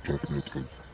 Cabinet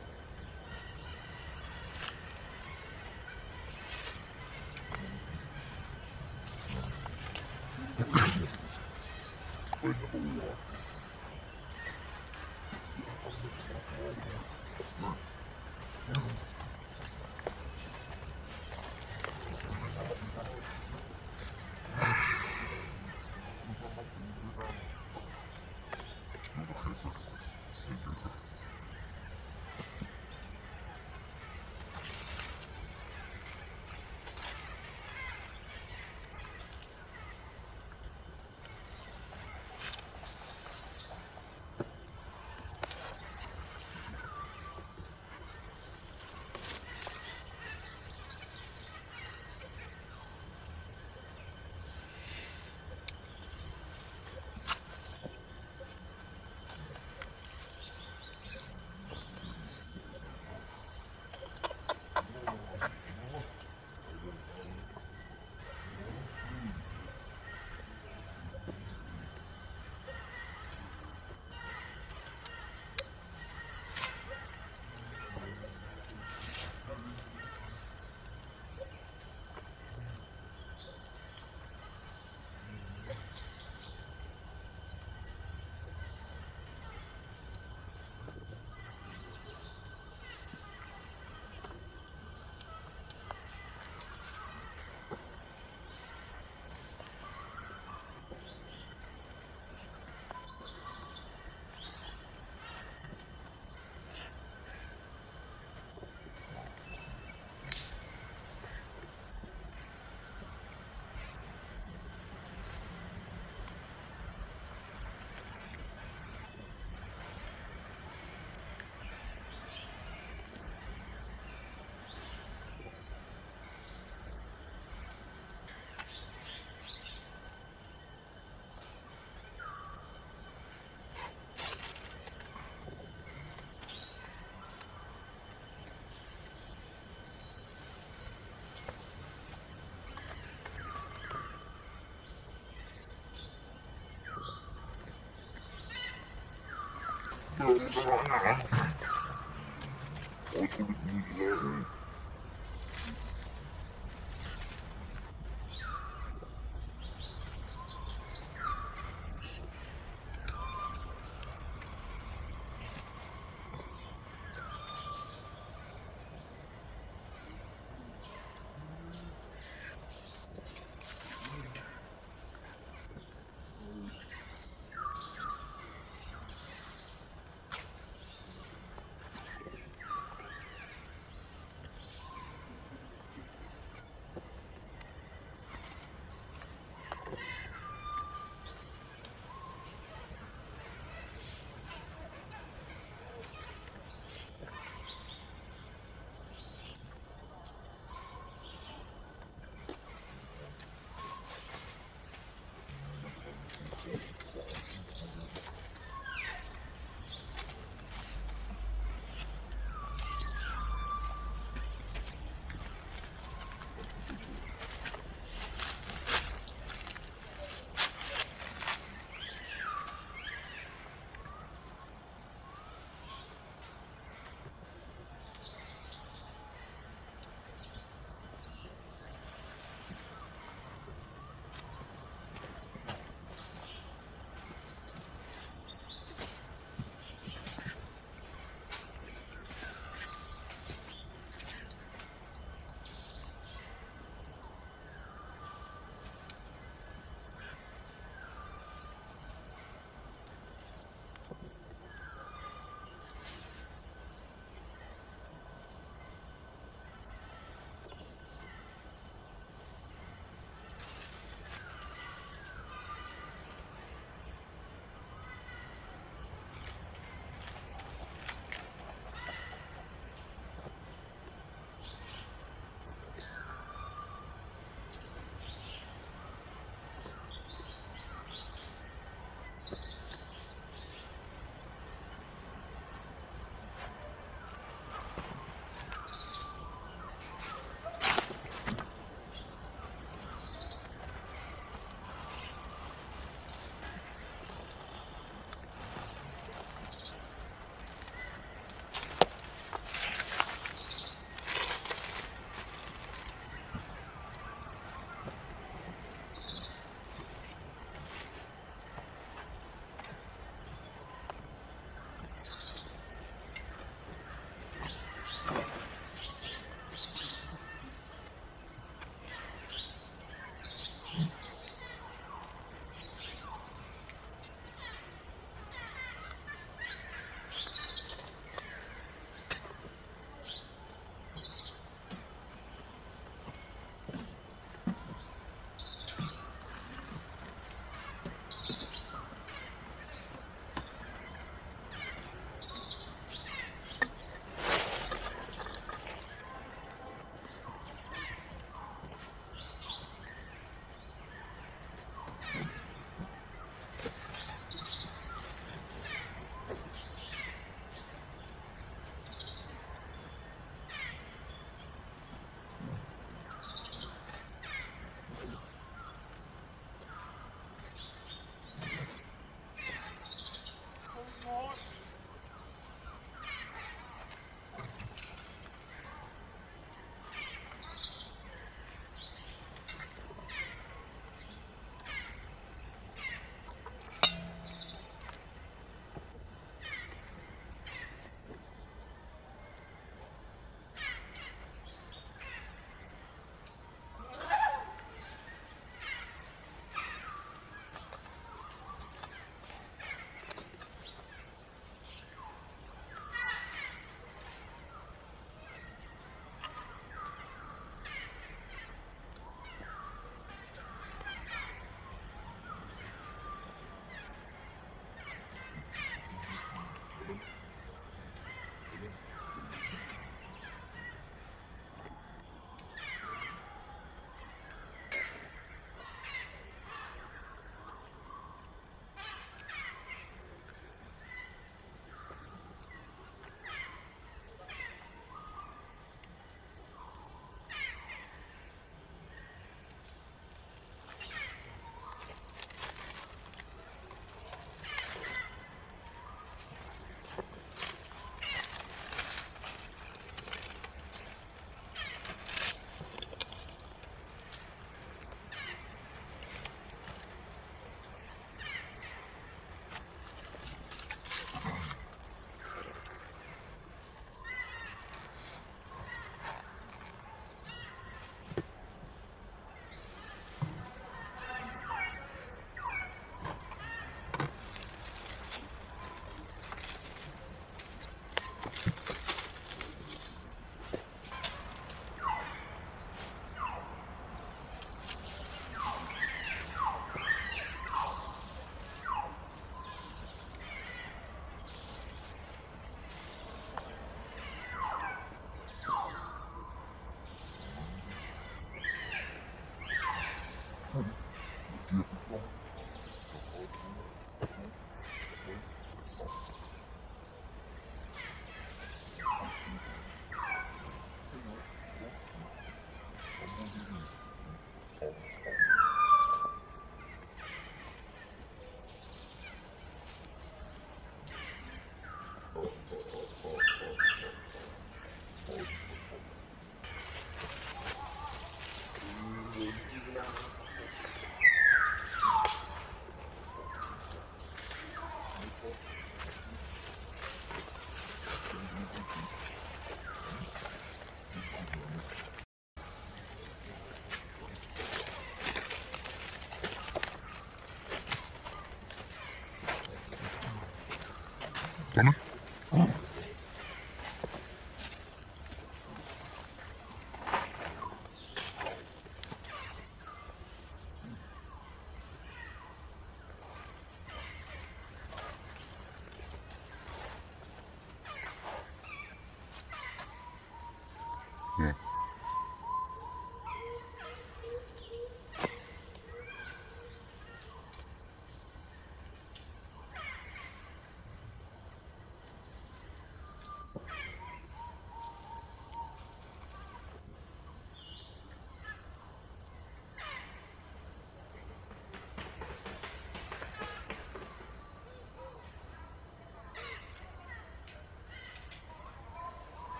Ôi, tôi bị như thế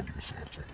oluyoruz artık.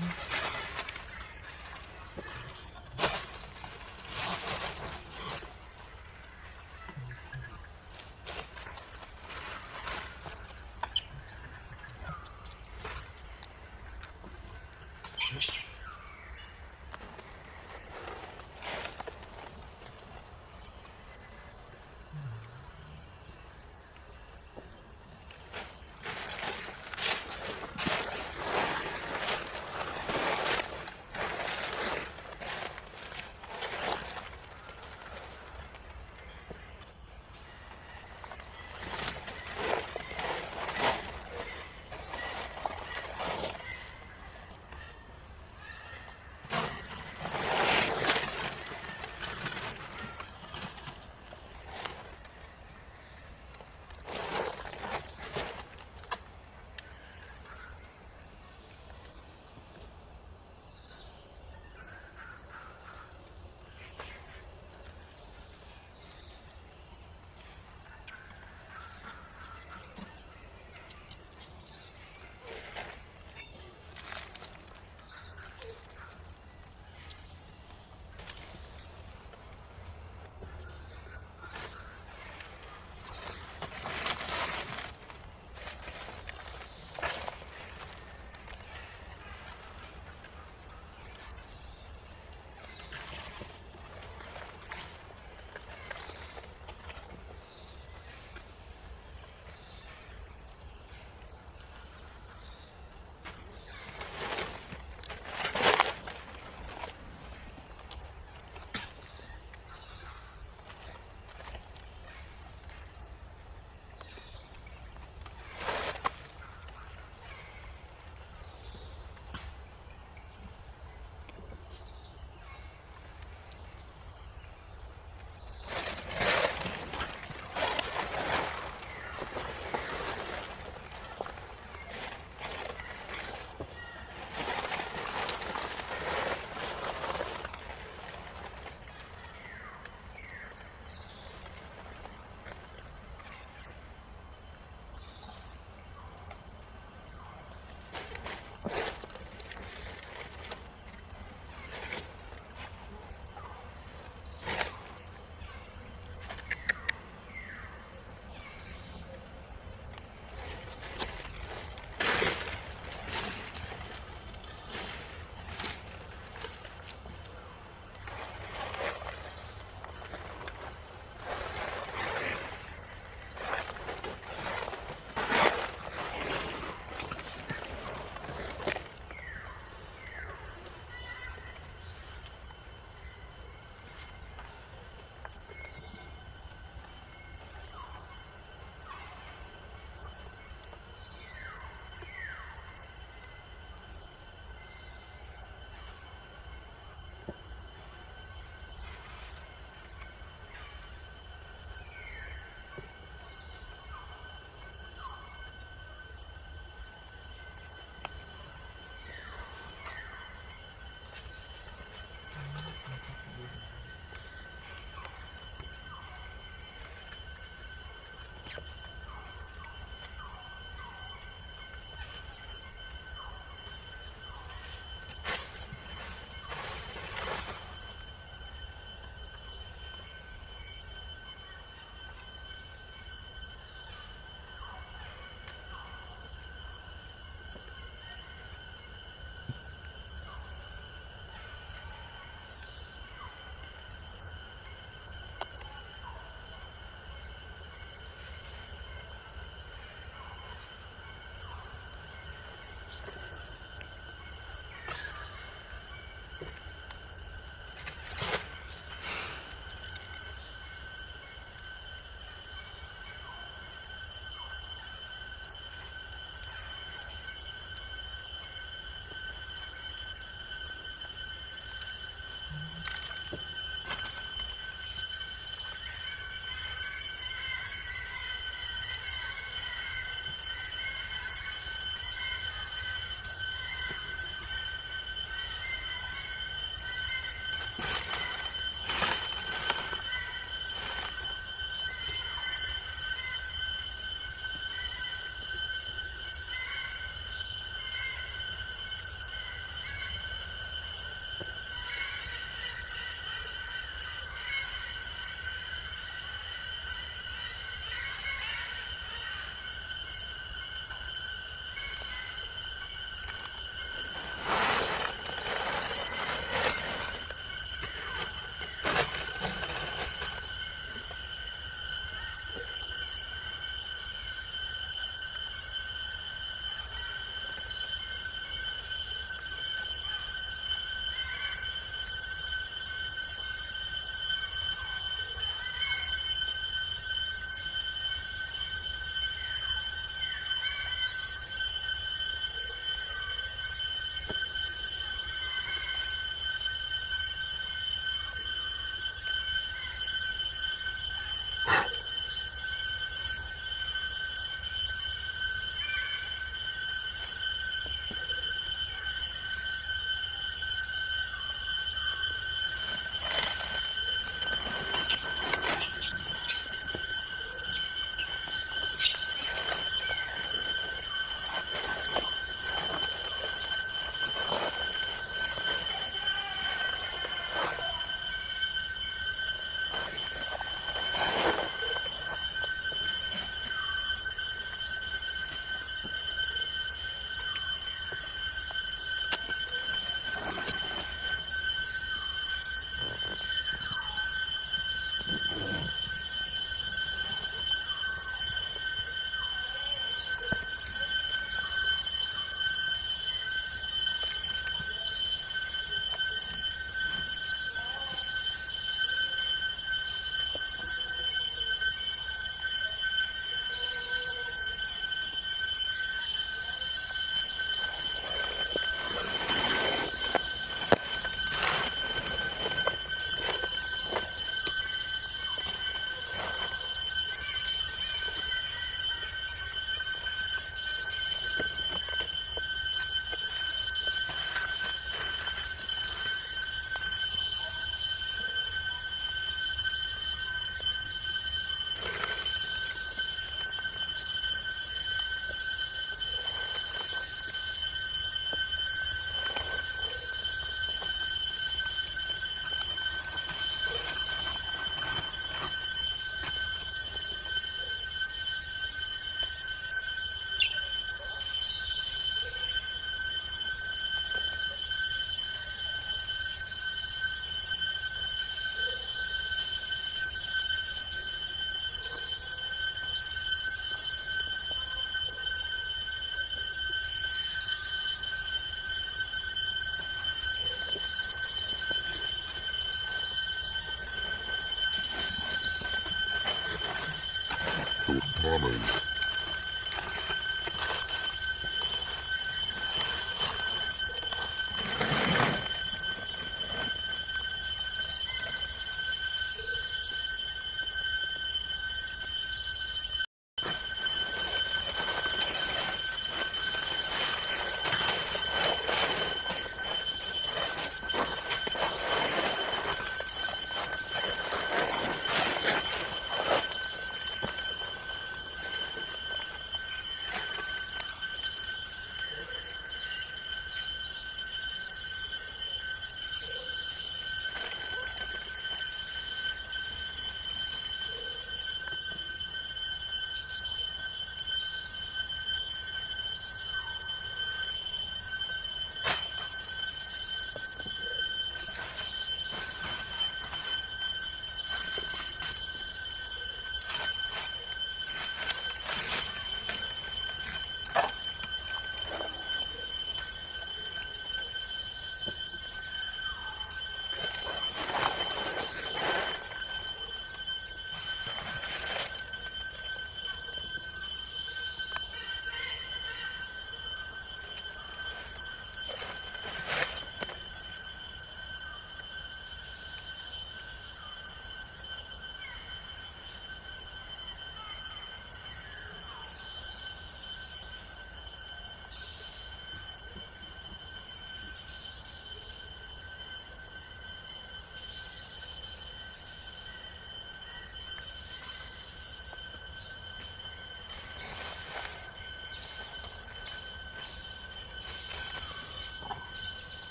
Mm-hmm.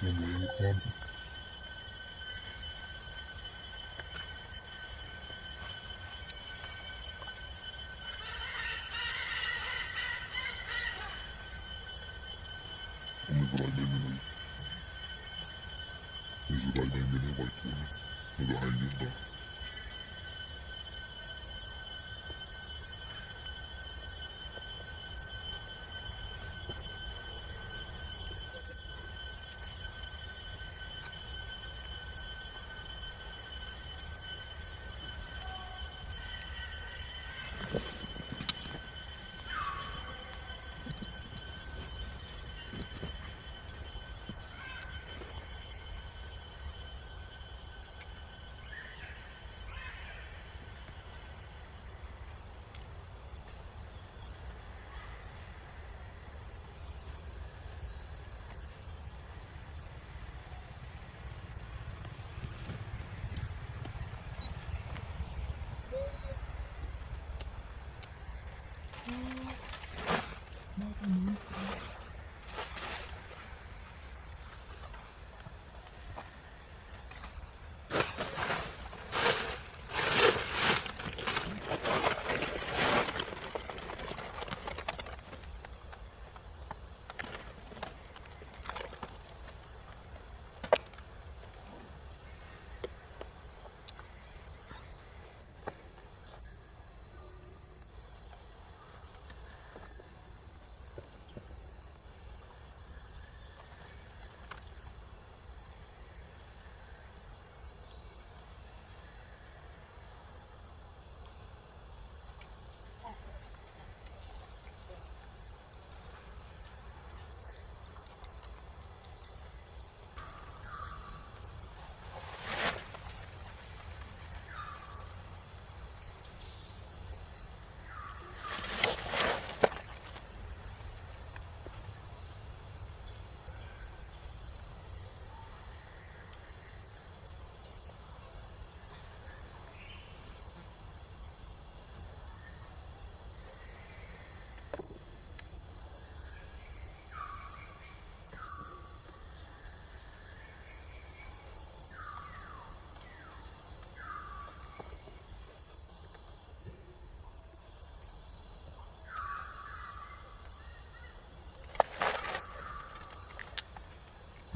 Ich.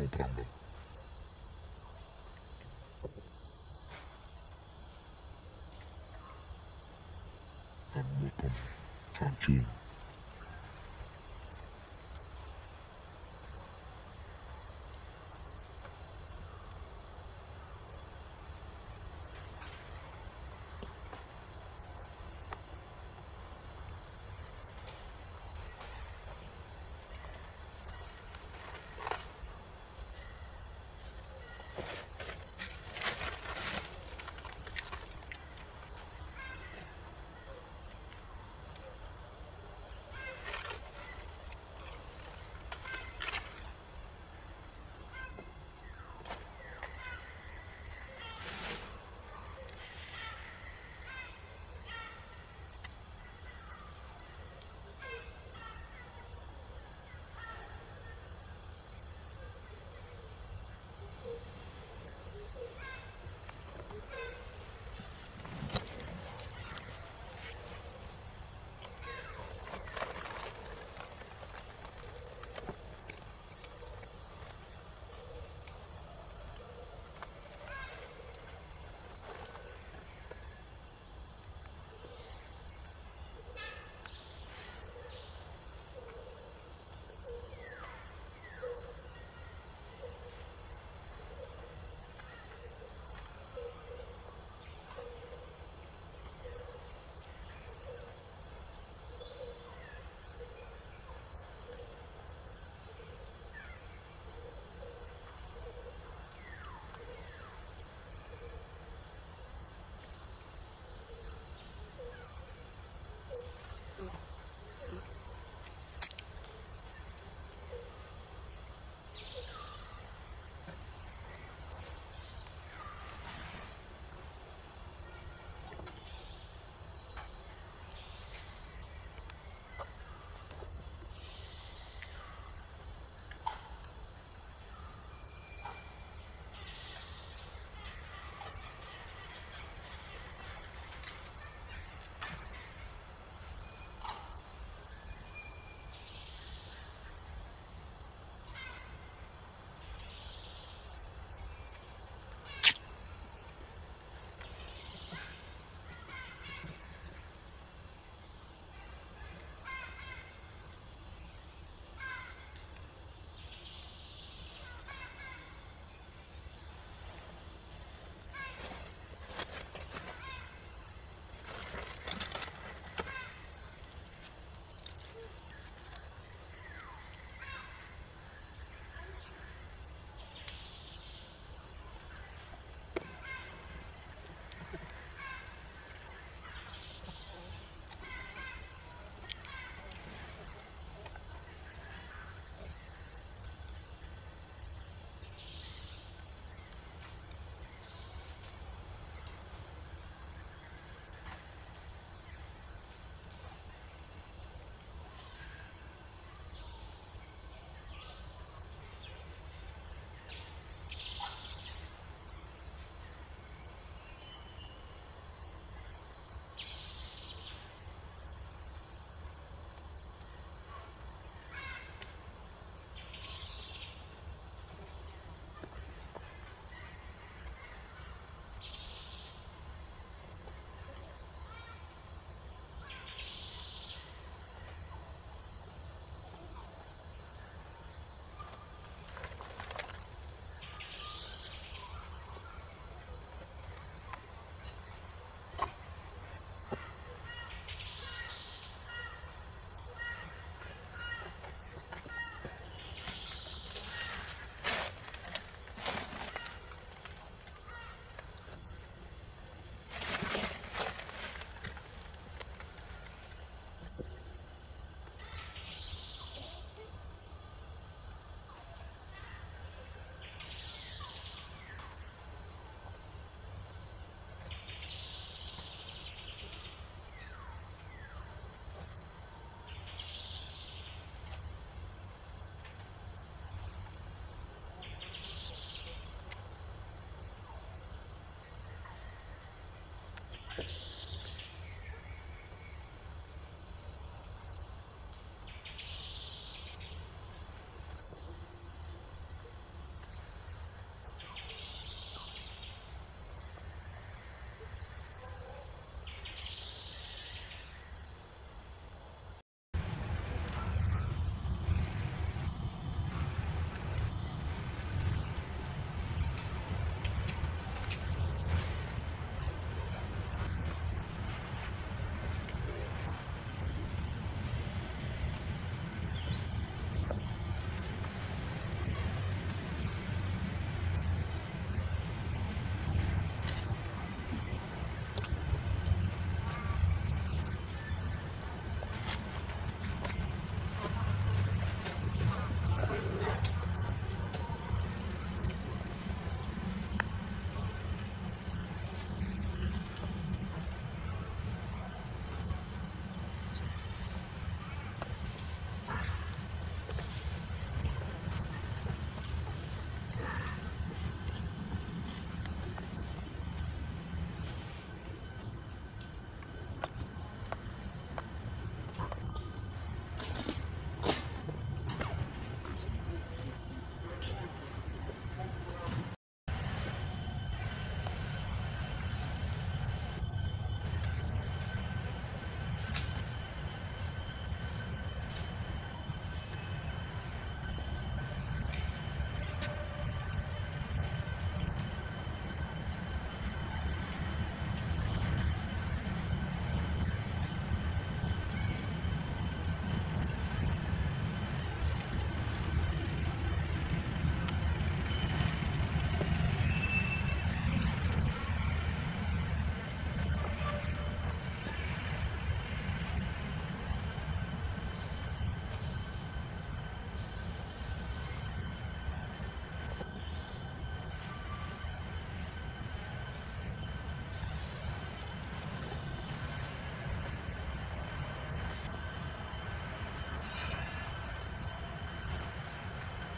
Mau perang bang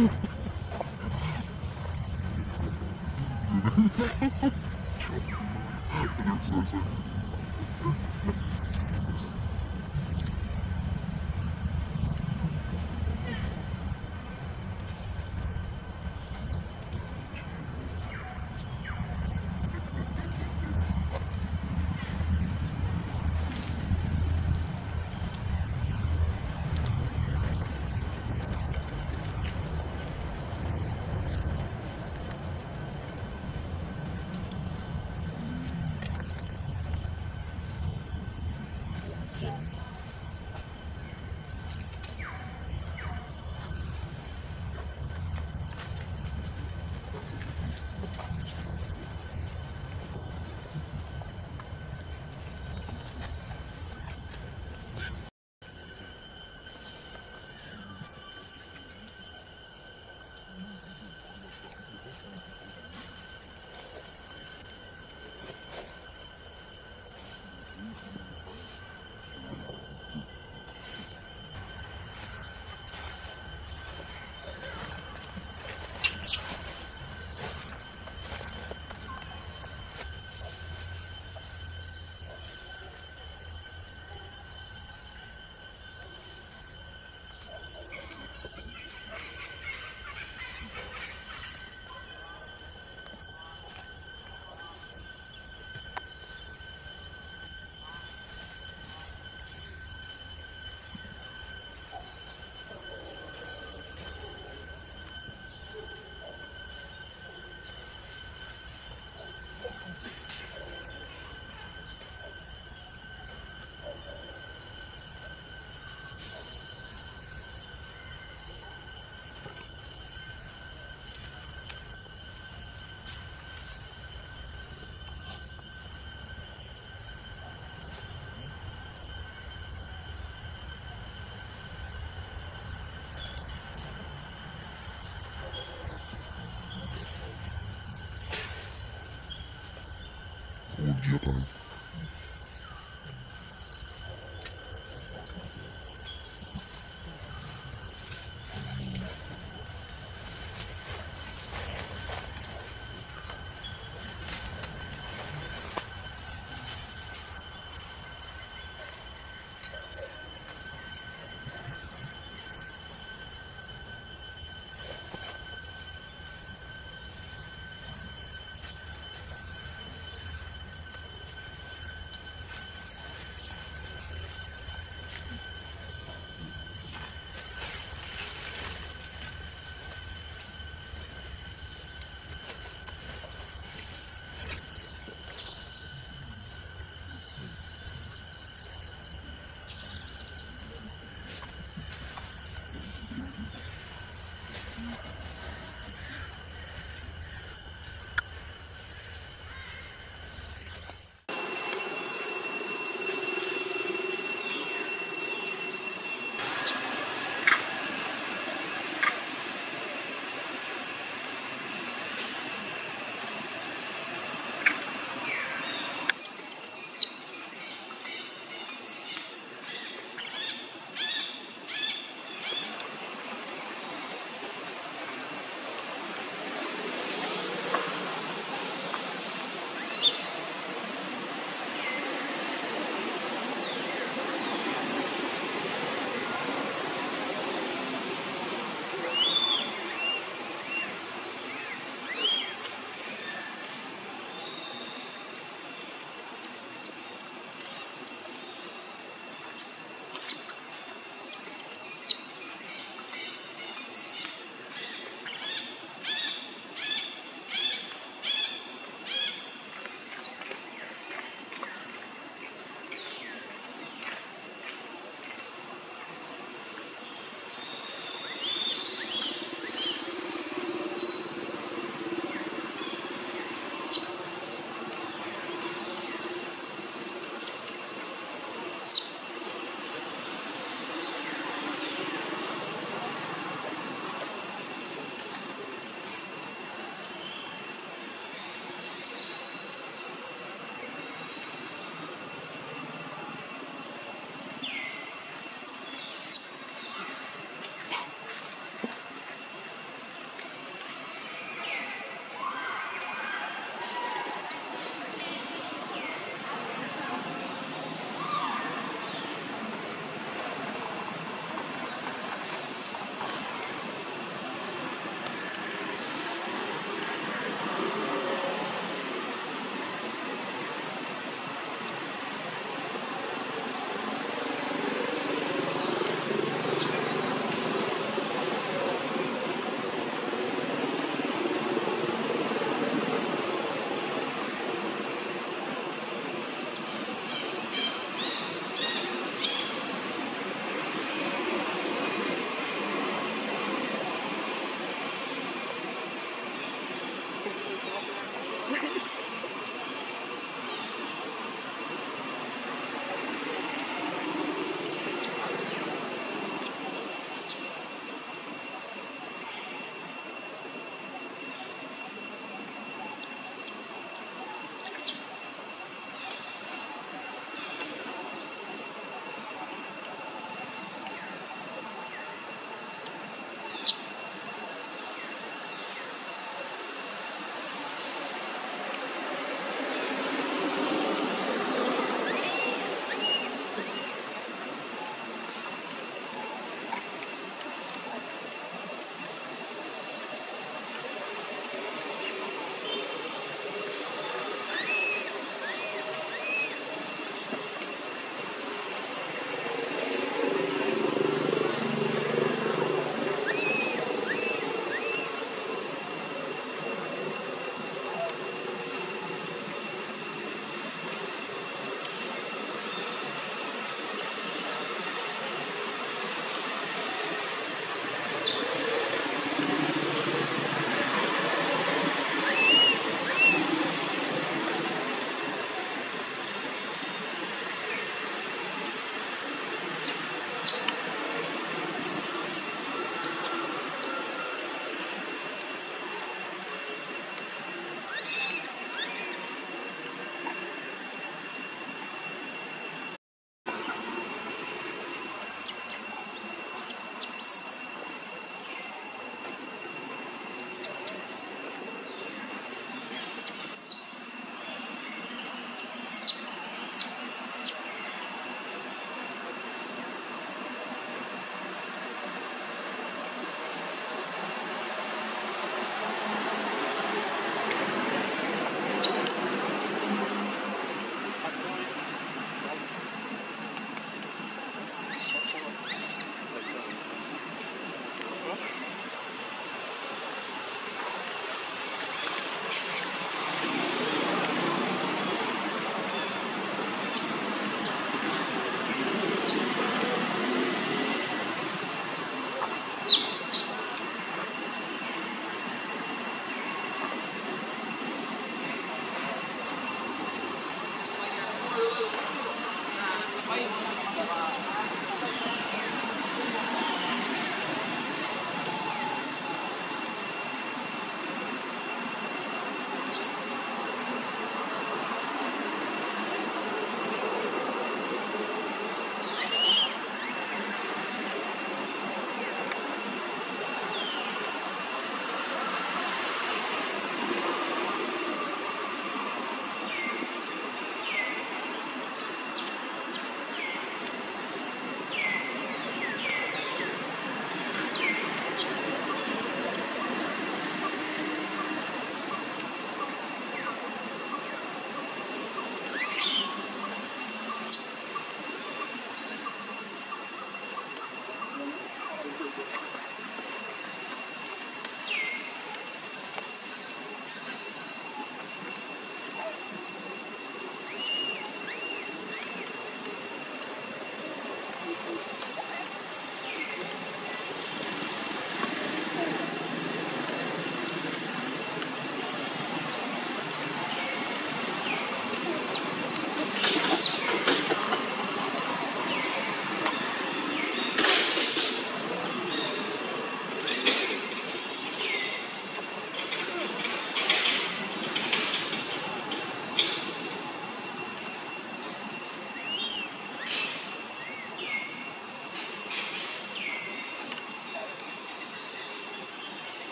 そうそう。bye